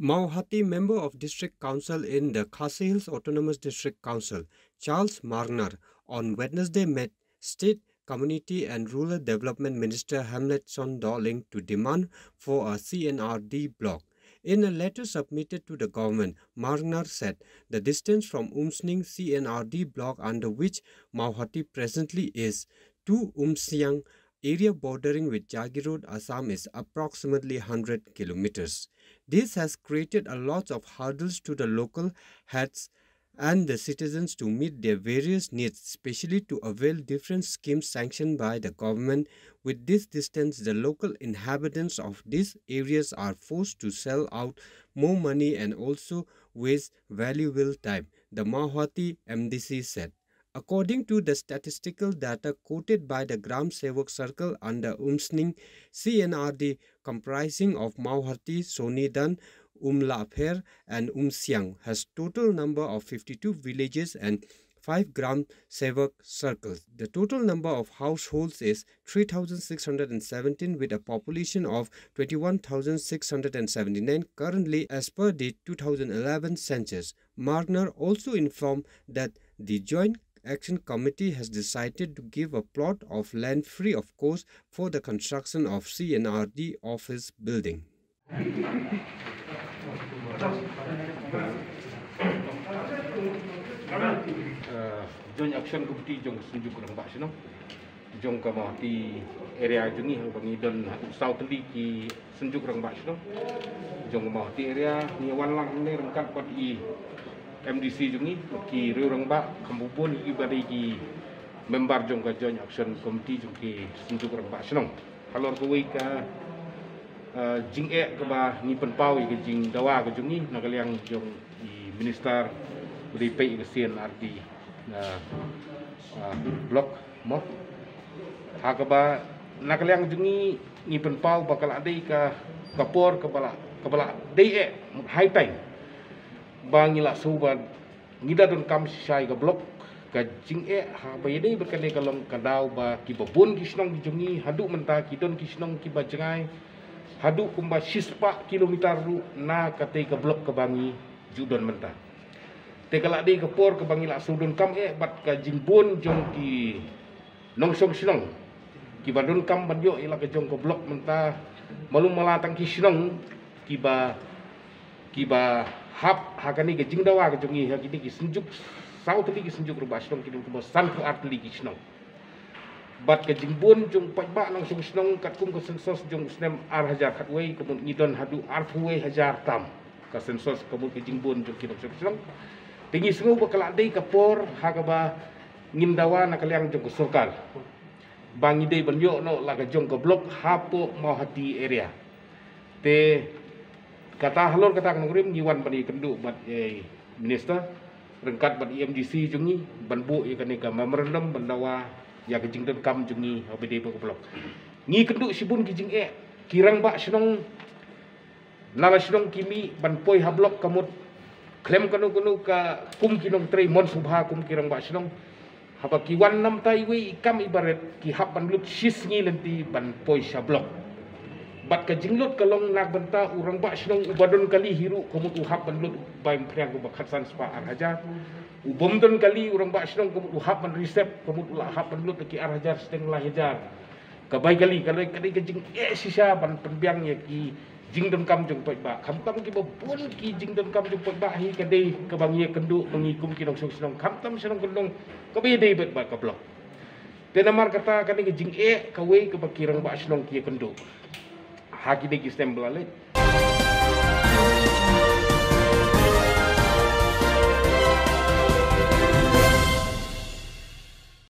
Mauhati member of district council in the Khasi Hills Autonomous District Council, Charles Margner, on Wednesday met state community and rural development minister Hamletson Darling to demand for a CNRD block. In a letter submitted to the government, Margner said the distance from Umsning CNRD block under which Mauhati presently is to Umsiang area bordering with Jagi Road, Assam is approximately 100 kilometers. This has created a lot of hurdles to the local heads and the citizens to meet their various needs, especially to avail different schemes sanctioned by the government. With this distance, the local inhabitants of these areas are forced to sell out more money and also waste valuable time, the Mahwati MDC said. According to the statistical data quoted by the Gram Sevak Circle under Umsning CNRD comprising of Mauharti, Sonidan, Umlapher and Umsiang has total number of 52 villages and 5 Gram Sevak circles. The total number of households is 3,617 with a population of 21,679 currently as per the 2011 census. Margner also informed that the Joint Action Committee has decided to give a plot of land free of cost for the construction of CNRD office building. Joint Action Committee jong sunjuk kurang bak sino. Jong ka di area jungi hang bangi don South Li ki sunjuk kurang bak sino. Jong ka di area ni wan lang ni rengkat kot i MDC jungi ki rurang ba kambupun ki bari ki member jong ka joint action committee ki sinju kurang ba senong. Halor ko wei ka uh, jing e ka ba ni pen pau ki jing dawa ka jungi na kaliang jong di minister beri pei ke sien arti na uh, blok mo ha ka ba na kaliang jungi ni pen pau bakal adai ka kapor ka bala ka bala dei e hai time bang ila suban. Ngida don kam sai ga blok ka jing e ha ba yede berkane kalong kadau ba ki babun ki snong jungi hadu menta ki don ki snong ki ba jangai hadu kumba sispa kilometer ru na ka te ka blok ka bangi judon menta. Te kala de ka por ka bangi la sudon kam e bat ka jing bun jong ki nong song snong ki badun kam banyo ila ka jong ka blok menta. Malum malatang ki snong ki ba ki ba hap hakani ke jingda wa ke jungi ha kini ki senjuk sau tadi ki senjuk rubah snong kini ke san ke art li ki snong bat ke jingbun jung pat ba nang sung snong kat kum ke sensos jung snem ar hajar kat wei ke mun ngidon hadu ar wei hajar tam. Ka sensos ke mun ke jingbun jung kini sung snong tingi sungu ba kala dei ka por ha ba na kaliang jung ke surkal bangi ban yo no la ka jung ke blok hapo mau hati area. Te kata halor kata kan ngrim ngiwan bani kendu bat eh minister. Rengkat bat EMDC jungi ban bu ya kan ka memorandum bandawa ya ke jing kam jungi obd pe blok ngi kendu sibun ki jing e kirang ba sinong nala sinong kimi ban poi ha blok kamut. Klem kanu kanu ka kum kinong tre mon subha kum kirang ba sinong. Haba ki wan nam tai wi kam ibarat ki hab ban lut sis ngi lenti ban poi sha blok bat ka jinglut kalong nak benta urang ba shnong ubadon kali hiru kamu hab ban lut baim priang ba khatsan spa ar hajar. Ubom don kali urang ba shnong kamu tu hab ban resep kamu tu hab ban lut ki ar hajar steng la hajar. Ka bai kali kalau kali ka jing e sisa ban penbiang ya ki jing don kam jong ba kam kam ki ba pun ki jing don kam jong ba hi ka dei ka bang ye mengikum ki dong song song kam tam shnong kendong ka bai dei bet ba ka blok Tenamar kata kani ke jing e ka wei ke bakirang ba shnong ki kendu Hakide Gizem Blalet.